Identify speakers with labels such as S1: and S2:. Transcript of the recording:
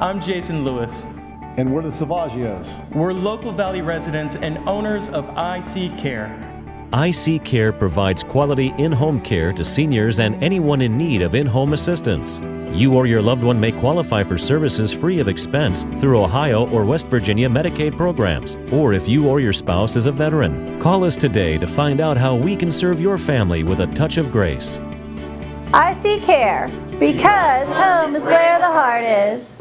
S1: I'm Jason Lewis.
S2: And we're the Savagios.
S1: We're local Valley residents and owners of IC Care.
S3: IC Care provides quality in home care to seniors and anyone in need of in home assistance. You or your loved one may qualify for services free of expense through Ohio or West Virginia Medicaid programs, or if you or your spouse is a veteran. Call us today to find out how we can serve your family with a touch of grace.
S4: IC Care, because home is where the heart is.